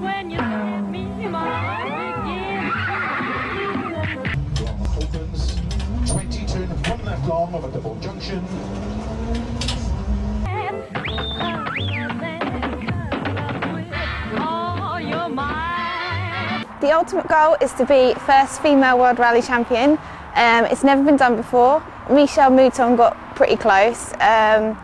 When you let me, my heart begins. Long opens. 20 turn, one left long of a double junction. You're mine. The ultimate goal is to be first female world rally champion. Um, it's never been done before. Michèle Mouton got pretty close. Um,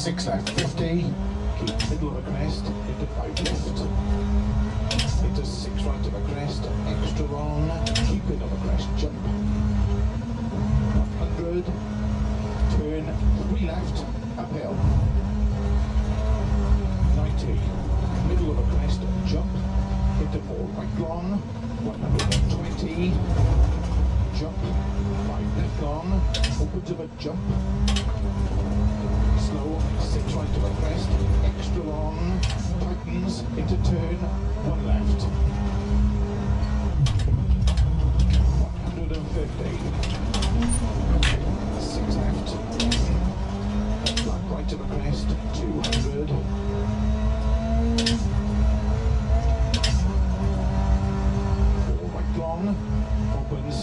6 left 50, keep middle of a crest, hit the 5 left, the 6 right of a crest, extra long. keep it of a crest, jump, 100, turn 3 left, uphill, 90, middle of a crest, jump, Hit the 4 right long, 120, jump, 5 left long, opens of a jump, right to the crest, extra long, tightens, into turn, one left. 150. Six left, right to the crest, 200. Four right long, opens,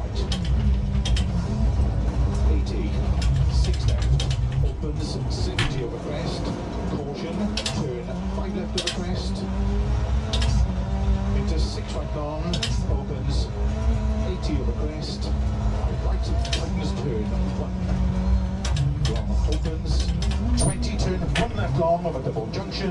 right. 80, six left, opens, 70 over crest, caution, turn five left over crest, into six right long, opens, 80 over crest, right, tightens turn, one long opens, 20 turn, one left long of a double junction,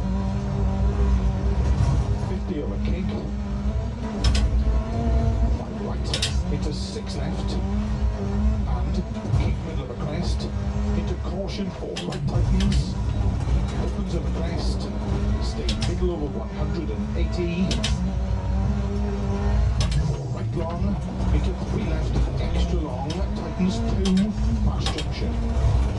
tightens. Opens crest. Stay middle over 180. Four right long. Into three left. Extra long. Tightens two. Fast junction.